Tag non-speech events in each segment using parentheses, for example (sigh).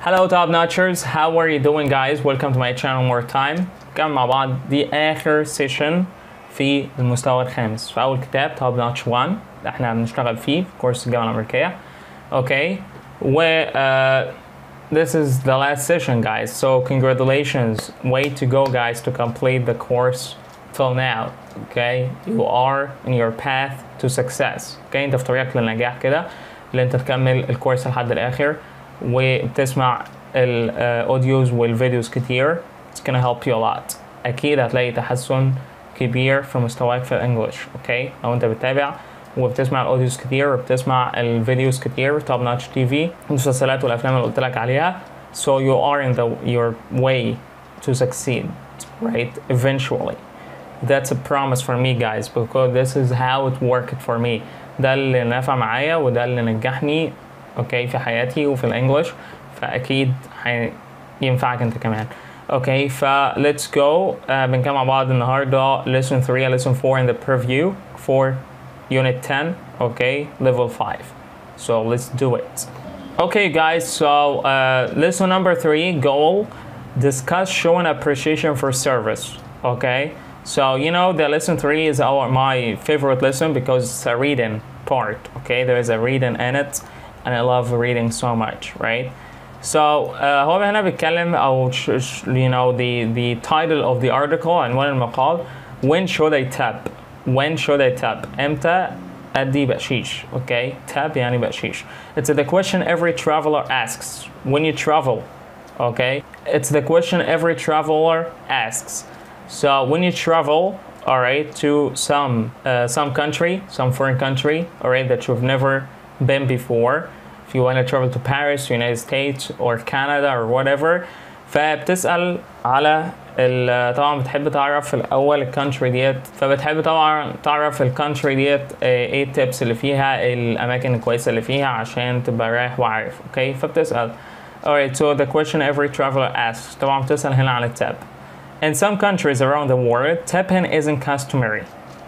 Hello top notchers how are you doing guys welcome to my channel more time كان مع بعض دي آخر سيشن في المستوى الخامس في أول كتاب توب نotch 1 اللي احنا بنشتغل فيه في كورس الجامعة الأمريكية اوكي و uh, this is the last session guys so congratulations way to go guys to complete the course till now okay you are in your path to success okay انت في طريقك للنجاح كده اللي انت تكمل الكورس لحد الاخر وبتسمع الاوديوز والفيديوز كتير. It's gonna help you a lot. أكيد هتلاقي تحسن كبير في مستواك في الإنجليش أوكي لو أنت بتتابع وبتسمع الاوديوز كتير وبتسمع الفيديوز كتير توب نotch تي في المسلسلات والأفلام اللي قلت لك عليها so you are in the your way to succeed right? Eventually. That's a promise for me guys because this is how it worked for me. ده اللي نفع معايا وده اللي نجحني اوكي في حياتي وفي الانجليش فاكيد هينفعك انت كمان اوكي ف let's go uh, بنكمل مع بعض النهارده lesson 3 lesson 4 in the preview for unit 10 okay level 5 so let's do it okay guys so uh, lesson number 3 goal discuss showing appreciation for service okay so you know the lesson 3 is our my favorite lesson because it's a reading part okay there is a reading in it and I love reading so much right so uh, هو هنا بيتكلم او ش- ش- you know the the title of the article عنوان المقال when should I tap when should I tap امتى ادي بقشيش okay tap يعني بقشيش it's the question every traveler asks when you travel okay it's the question every traveler asks so when you travel all right to some uh, some country some foreign country all right that you've never been before if you want to travel to Paris United States or Canada or whatever فبتسأل على ال- طبعا بتحب تعرف الاول الكانتري ديت فبتحب طبعا تعرف الكانتري ديت آه، ايه التبس اللي فيها الاماكن الكويسه اللي فيها عشان تبقى رايح وعارف اوكي فبتسأل alright so the question every traveler asks طبعا بتسأل هنا عن التاب In some countries around the world, tap-in isn't customary.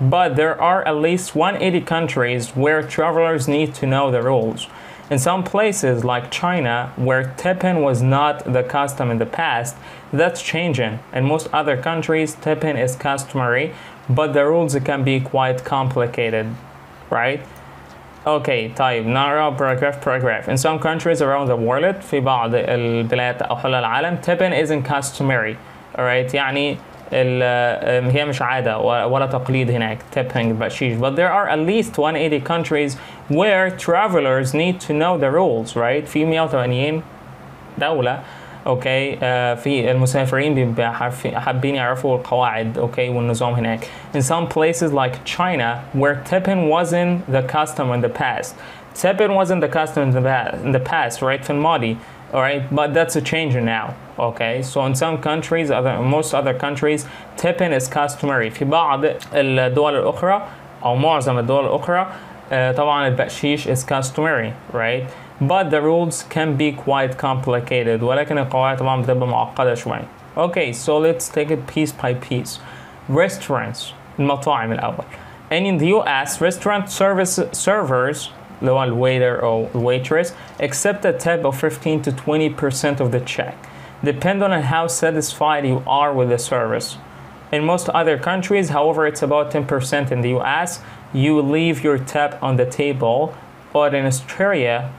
But there are at least 180 countries where travelers need to know the rules. In some places like China, where tap-in was not the custom in the past, that's changing. In most other countries, tap-in is customary, but the rules can be quite complicated, right? اوكي طيب نقرا paragraph paragraph in some countries around the world في بعض البلاد او حول العالم tipping isn't customary alright يعني ال- هي مش عادة ولا تقليد هناك tipping بقشيش but there are at least 180 countries where travelers need to know the rules right في 180 دولة اوكي آه في المسافرين بيبقى حرف- حابين يعرفوا القواعد اوكي والنظام هناك in some places like China where tipping wasn't the custom in the past tipping wasn't the custom in the past, in the past right في الماضي alright but that's a change now okay so in some countries other most other countries tipping is customary في بعض الدول الأخرى أو معظم الدول الأخرى آه، طبعا البقشيش is customary right but the rules can be quite complicated ولكن القواعد طبعا بتبقى معقدة شوية okay so let's take it piece by piece restaurants المطاعم الأول and in the US restaurant service servers the waiter or waitress accept a tip of 15 to 20% of the check, depending on how satisfied you are with the service. In most other countries, however, it's about 10%. In the US, you leave your tip on the table, but in Australia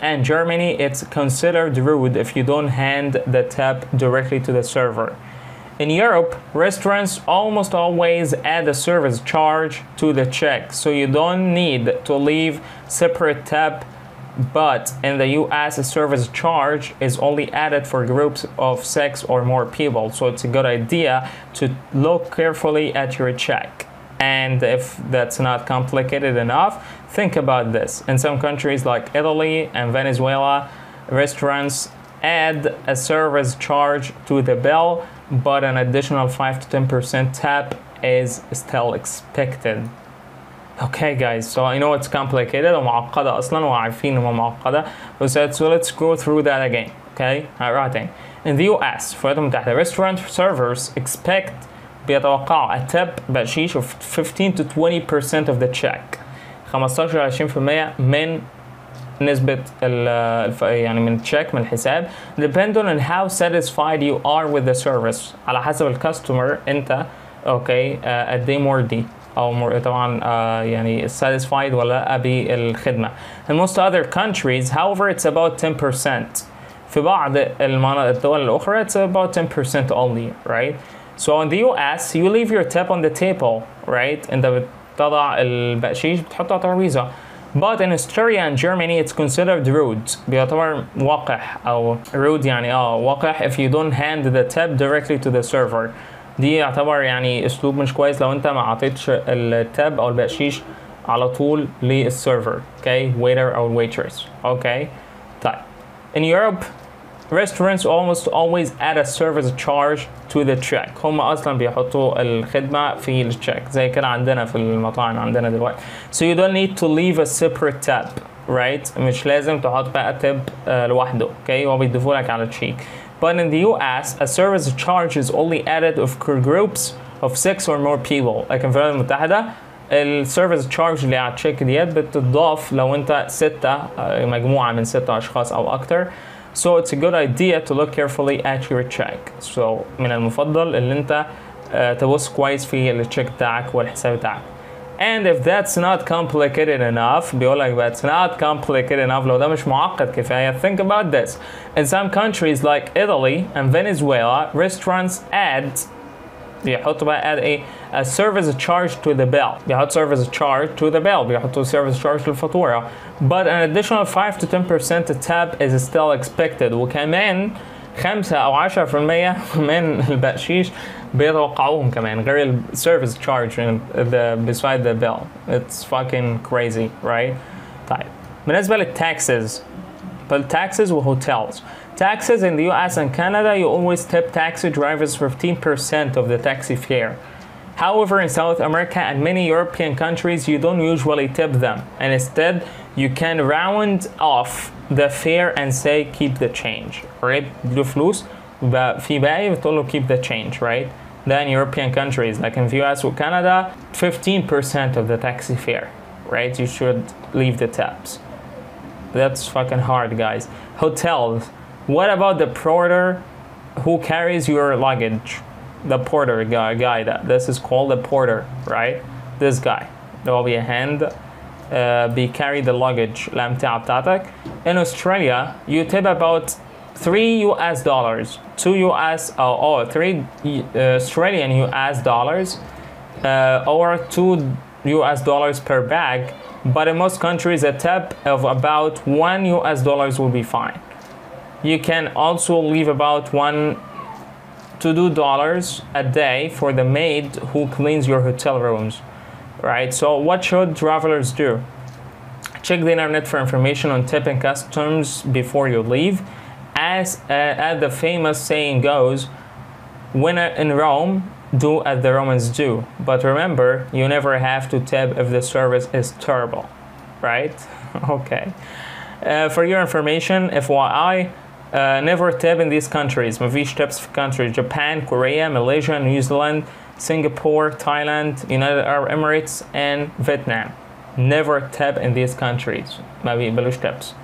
and Germany, it's considered rude if you don't hand the tip directly to the server. In Europe, restaurants almost always add a service charge to the check, so you don't need to leave separate tab. but in the US, a service charge is only added for groups of six or more people. So it's a good idea to look carefully at your check. And if that's not complicated enough, think about this. In some countries like Italy and Venezuela, restaurants add a service charge to the bill, but an additional 5 to 10% tip is still expected. Okay guys, so I know it's complicated ومعقدة أصلا وعارفين إنها معقدة بس so let's go through that again. Okay, هقراها تاني. In the US في الولايات المتحدة restaurant servers expect بيتوقعوا a tip بقشيش of 15 to 20% of the check 15 ل 20% من نسبة ال الف- يعني من التشيك من الحساب depend on how satisfied you are with the service على حسب الكاستمر انت اوكي آه، قد ايه مرضي او مر... طبعا آه، يعني satisfied ولا لا بالخدمة in most other countries however it's about 10% في بعض المناطق الدول الأخرى it's about 10% only right so in the US you leave your tip on the table right انت بتضع البقشيش بتحطه على الترابيزة but in Australia and Germany it's considered rude بيعتبر وقح أو rude يعني آه وقح if you don't hand the tip directly to the server دي يعتبر يعني اسلوب مش كويس لو انت ما عطيتش التاب أو البقشيش على طول للسيرفر أوكي waiter أو waitress أوكي طيب in Europe restaurants almost always add a service charge to the check هم اصلا بيحطوا الخدمه في التشيك زي كده عندنا في المطاعم عندنا دلوقتي so you don't need to leave a separate tab right مش لازم تحط بقى تب uh, لوحده اوكي okay? هو بيضيفوا لك على التشيك but in the US a service charge is only added of groups of six or more people لكن في الولايات المتحدة السيرفيس تشارج اللي على التشيك ديت بتضاف لو انت ستة آه، مجموعة من ستة أشخاص أو أكتر So it's a good idea to look carefully at your check. So من المفضل ان انت آه، تبص كويس في التشيك بتاعك والحساب بتاعك. And if that's not complicated enough بيقول لك but it's not complicated enough لو ده مش معقد كفاية think about this. In some countries like Italy and Venezuela restaurants add بيحطوا بقى add ايه a service charge to the bill بيحط service charge to the bill بيحطوا service charge للفاتورة but an additional 5 to 10% tap is still expected وكمان 5 أو 10% (laughs) من البقشيش بيتوقعوهم كمان غير ال service charge the, beside the bill it's fucking crazy right طيب بالنسبة للتاكسز بالتاكسز وهوتيلز Taxes in the US and Canada, you always tip taxi drivers 15% of the taxi fare. However, in South America and many European countries, you don't usually tip them, and instead, you can round off the fare and say keep the change. Right? له فلوس يبقى في باقي بتقول له keep the change, right? Then European countries like in the US or Canada, 15% of the taxi fare, right? You should leave the tips. That's fucking hard, guys. Hotels. What about the porter who carries your luggage? The porter guy, guy that this is called the porter, right? This guy. There will be a hand uh, be carry the luggage الأمتعة بتاعتك. In Australia, you tip about 3 US dollars, 2 US, oh, oh 3 uh, Australian US dollars, uh, or 2 US dollars per bag. But in most countries, a tip of about 1 US dollars will be fine you can also leave about one to do dollars a day for the maid who cleans your hotel rooms right? So what should travelers do? Check the internet for information on tip and customs before you leave. As uh, as the famous saying goes when in rome do as the romans do. But remember you never have to tip if the service is terrible right? (laughs) Okay. Uh, for your information fyi uh, never tap in these countries. Mavish taps for countries. Japan, Korea, Malaysia, New Zealand, Singapore, Thailand, United Arab Emirates, and Vietnam. Never tap in these countries. Maybe Belush taps.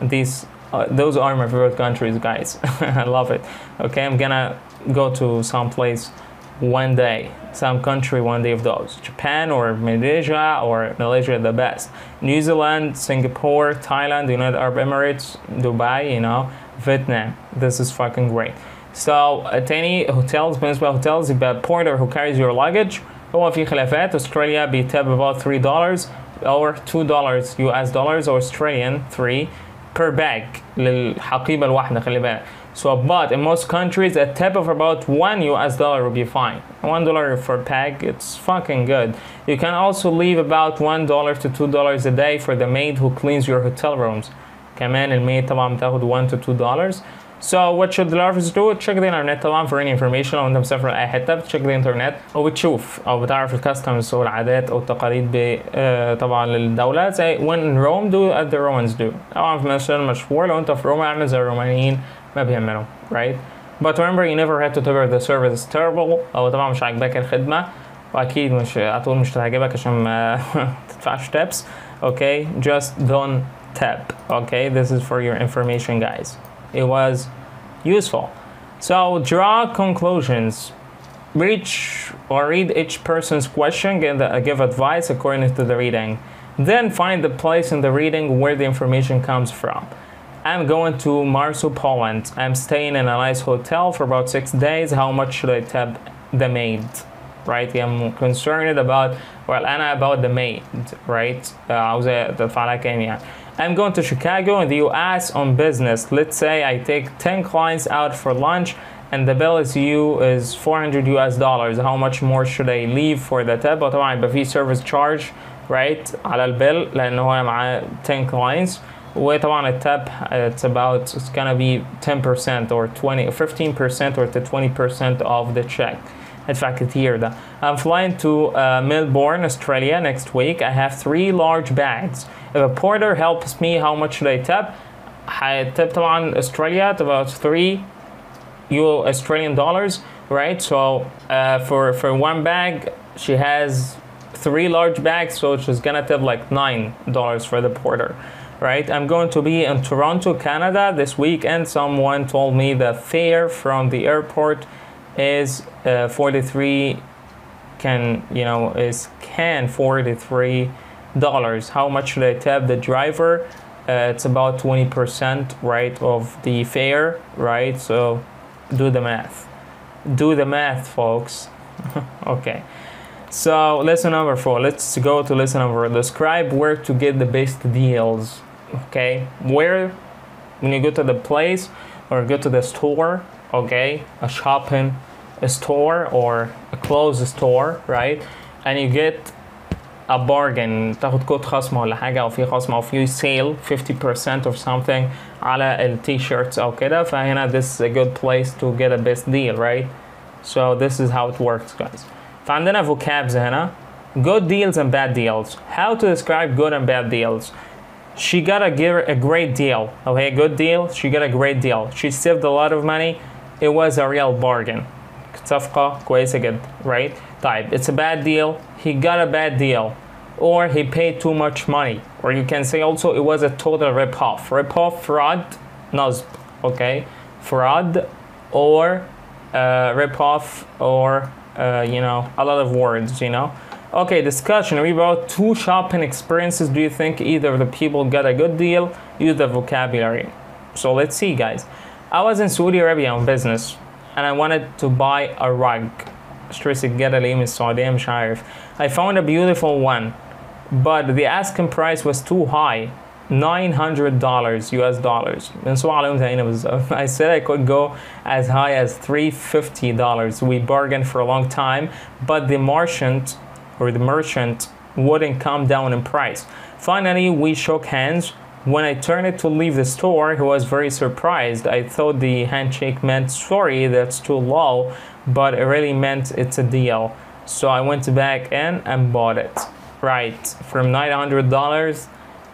These, uh, those are my favorite countries, guys. (laughs) I love it. Okay, I'm gonna go to some place one day, some country one day of those. Japan or Malaysia or Malaysia the best. New Zealand, Singapore, Thailand, United Arab Emirates, Dubai, you know, Vietnam this is fucking great so uh, تاني hotels بالنسبة hotels يبقى porter who carries your luggage هو في خلافات Australia بيتاب about 3 dollars or 2 dollars US dollars or Australian 3 per bag للحقيبة الواحدة خلي بالك so but in most countries a tip of about 1 US dollar will be fine 1 dollar for bag it's fucking good you can also leave about 1 dollar to 2 dollars a day for the maid who cleans your hotel rooms كمان الميد طبعا بتاخد 1 to 2 dollars. So what should the lovers do? Check the internet طبعا for any information. لو انت مسافر اي حتة بتشيك الانترنت وبتشوف أو بتعرف الكاستمز والعادات أو التقاليد آه، طبعا للدولة. زي when in Rome do as the Romans do. طبعا في مثل مشهور. لو انت في روما اعمل زي الرومانيين ما بيعملوا right but remember you never had to cover the service is terrible. أو طبعا مش عاجباك الخدمة. وأكيد مش هتقول مش هتعجبك عشان ما (laughs) تدفعش tips okay? Just don't okay this is for your information guys it was useful so draw conclusions reach or read each person's question and give, give advice according to the reading then find the place in the reading where the information comes from I'm going to Warsaw, Poland. I'm staying in a nice hotel for about six days. How much should I tip the maid? right? I'm concerned about, well, Anna, about the maid, right? Uh, أعوز I'm going to Chicago in the US on business. Let's say I take 10 clients out for lunch and the bill is you is 400 US dollars. How much more should I leave for the tip? وطبعا يبقى في service charge right على البيل لأن هو معاه 10 clients وطبعا التاب it's about it's gonna be 10% or 20 15% or to 20% of the check ادفع كتير ده I'm flying to uh, Melbourne Australia next week I have three large bags if a porter helps me how much should I tip هتب طبعا Australia at about 3 euro Australian dollars right so uh, for for one bag she has three large bags so she's gonna tip like nine dollars for the porter right i'm going to be in toronto canada this weekend someone told me the fare from the airport is uh, 43 can you know is can 43 dollars. How much should i tip the driver? Uh, it's about 20% right of the fare right? So do the math. Do the math folks. (laughs) Okay. So lesson number four. Let's go to lesson number describe where to get the best deals okay? Where when you go to the place or go to the store okay? A shopping a store or a clothes store right? And you get a bargain تاخد كود خصم ولا حاجة أو في خصم أو في sale 50% or something على ال t-shirts أو كده فهنا this is a good place to get a best deal right so this is how it works guys فعندنا vocabs هنا good deals and bad deals how to describe good and bad deals she got a, a great deal okay good deal she got a great deal she saved a lot of money it was a real bargain صفقة كويسة جدا right طيب it's a bad deal he got a bad deal or he paid too much money or you can say also it was a total rip-off rip-off fraud نصب okay fraud or uh, rip-off or uh, you know a lot of words you know okay discussion about two shopping experiences do you think either of the people got a good deal use the vocabulary so let's see guys I was in Saudi Arabia on business and I wanted to buy a rug اشتري سجادة ليه من السعودية مش عارف I found a beautiful one but the asking price was too high $900 US dollars بنسوا عليهم زينا بالظبط I said I could go as high as $350 we bargained for a long time but the merchant or the merchant wouldn't come down in price finally we shook hands when I turned to leave the store, he was very surprised. I thought the handshake meant sorry, that's too low, but it really meant it's a deal. So I went back in and bought it. Right, from $900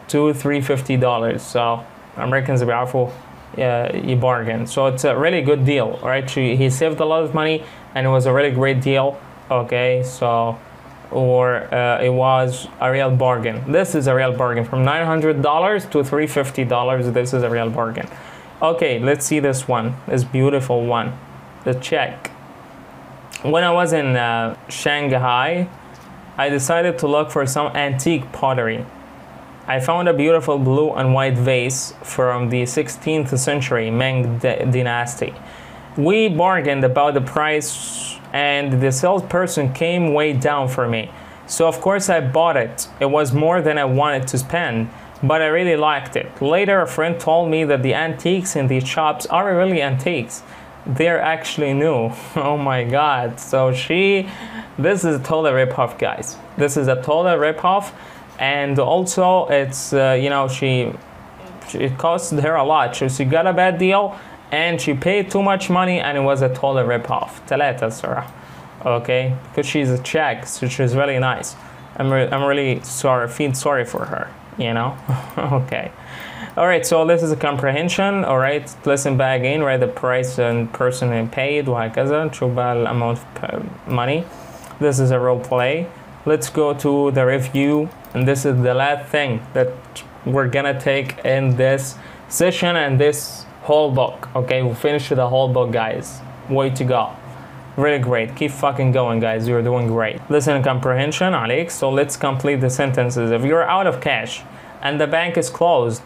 to $350. So Americans بيعرفوا uh, bargain. So it's a really good deal, right? He saved a lot of money and it was a really great deal. Okay, so or uh, it was a real bargain. This is a real bargain. From $900 to $350, this is a real bargain. Okay, let's see this one, this beautiful one, the check. When I was in uh, Shanghai, I decided to look for some antique pottery. I found a beautiful blue and white vase from the 16th century Ming dynasty. We bargained about the price and the salesperson came way down for me. So of course I bought it. It was more than I wanted to spend, but I really liked it. Later a friend told me that the antiques in these shops aren't really antiques. They're actually new. (laughs) oh my god. So she this is a total ripoff guys. This is a total ripoff and also it's uh, you know she it cost her a lot. So she got a bad deal and she paid too much money and it was a total ripoff. ثلاثة الصراحة. Okay, because she's a Czech, so she's really nice. I'm, re- I'm really sorry, feel sorry for her, you know? (laughs) okay. All right, so this is a comprehension. All right, listen back again, right? The price and person paid, وهكذا. نشوف بقى amount of money. This is a role play. Let's go to the review, and this is the last thing that we're gonna take in this session and this whole book. Okay, we finished the whole book, guys. Way to go. Really great. Keep fucking going, guys. You're doing great. Listen comprehension, Alex. So let's complete the sentences. If you're out of cash and the bank is closed,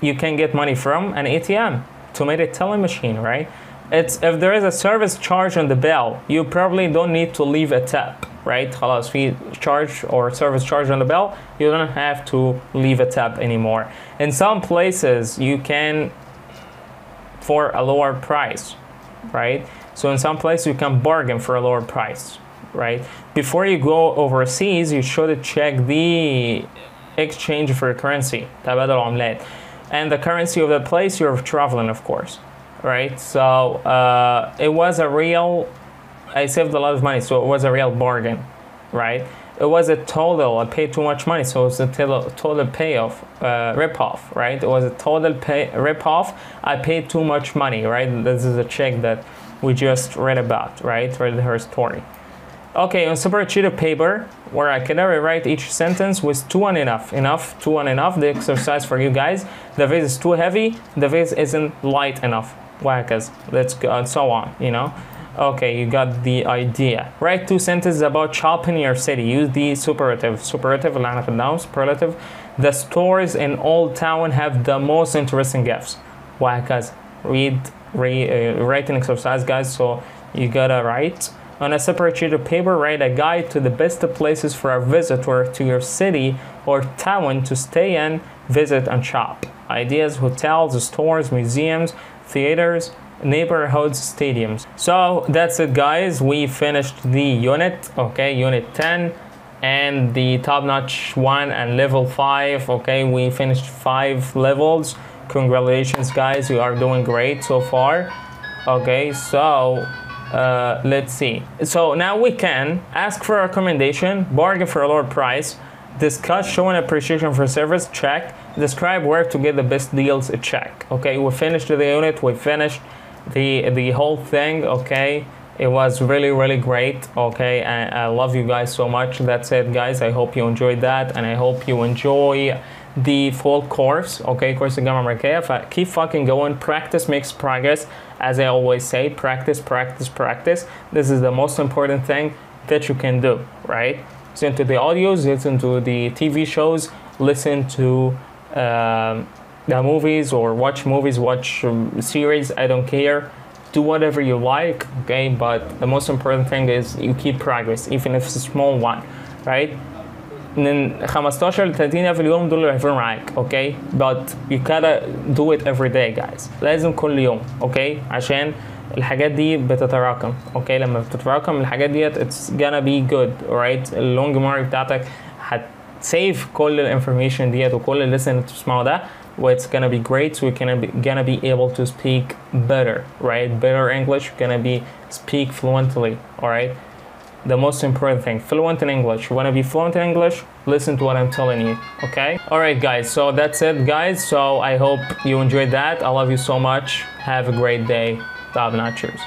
you can get money from an ATM, automated teller machine, right? It's if there is a service charge on the bill, you probably don't need to leave a tip, right? خلاص في charge or service charge on the bill, you don't have to leave a tip anymore. In some places, you can for a lower price, right? So in some places you can bargain for a lower price, right? Before you go overseas, you should check the exchange for currency, تبادل عملات, and the currency of the place you're traveling, of course, right? So uh, it was a real. I saved a lot of money, so it was a real bargain, right? It was a total. I paid too much money, so it was a total, payoff, uh, rip off, right? It was a total pay rip off. I paid too much money, right? This is a check that we just read about, right? Read her story. Okay, on separate sheet of paper where I can rewrite each sentence with two and enough, enough, two and enough. The exercise for you guys. The vase is too heavy. The vase isn't light enough. Whackers. Let's go and so on. You know. Okay, you got the idea. Write two sentences about shopping in your city. Use the superlative. Superlative اللي احنا خدناهم. Superlative. The stores in Old Town have the most interesting gifts. Whackers. Read, re, uh, writing exercise, guys. So you gotta write. On a separate sheet of paper, write a guide to the best places for a visitor to your city or town to stay in, visit, and shop. Ideas, hotels, stores, museums, theaters, neighborhoods, stadiums. So that's it, guys. We finished the unit, okay, unit 10 and the top notch one and level 5. Okay, we finished five levels. Congratulations, guys. You are doing great so far. Okay, so uh, let's see. So now we can ask for a recommendation, bargain for a lower price, discuss showing appreciation for service, check, describe where to get the best deals, check. Okay, we finished the unit, we finished the the whole thing okay it was really really great okay? I, I love you guys so much. That's it guys. I hope you enjoyed that and i hope you enjoy the full course okay? Course in Gamma Marquea. keep fucking going practice makes progress. As i always say practice practice practice. This is the most important thing that you can do right? Listen to the audios listen to the tv shows listen to um, the movies or watch movies, watch um, series. I don't care. Do whatever you like, okay? But the most important thing is you keep progress, even if it's a small one, right? من 15 ل 30 في اليوم دول اللي هيفرقوا معاك اوكي but you gotta do it every day guys لازم كل يوم اوكي عشان الحاجات دي بتتراكم اوكي لما بتتراكم الحاجات ديت it's gonna be good alright اللونج ميموري بتاعتك هتسيف كل الانفورميشن ديت وكل الليسن اللي بتسمعه ده it's gonna be great so you're gonna be, gonna be able to speak better right? Better English gonna be speak fluently alright? The most important thing fluent in english. You want to be fluent in english? Listen to what i'm telling you okay? All right guys so that's it guys. So i hope you enjoyed that. I love you so much. Have a great day. Top notchers